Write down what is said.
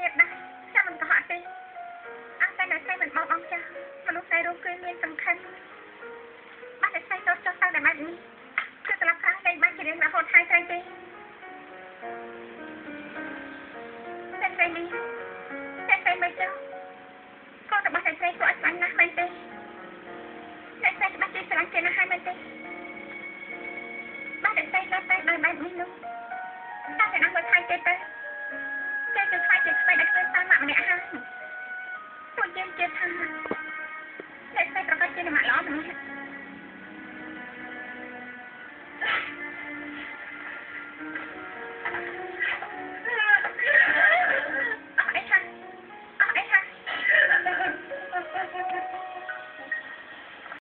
ភាពដែរចាំមិនកុហកទេអត់តែអ្នកស្រីមិនបោកបង់ចាស់មនុស្សស្រីរស់គឺមានសំខាន់បាត់អ្នកស្រីទៅចុះទៅតែបែបនេះគឺត្រឡប់ក្រោយទៅបានជារឿងរហូតហើយស្រីទេតែស្រីនេះតែស្រីមិនចុះកូនរបស់អ្នកស្រីគួរឲ្យស្លាញ់ណាស់មែនទេអ្នកស្រីច្បាស់ជាស្រឡាញ់គេណាស់ហើយមែនទេបាត់អ្នកស្រីទៅតែដោយបែបនេះនោះតែតែដល់មួយថ្ងៃទេទៅគេគឺ ខ្លាចជាស្វ័យដែលឃើញតាមម៉ាក់ម្នាក់ហើយពួកយើងជឿថា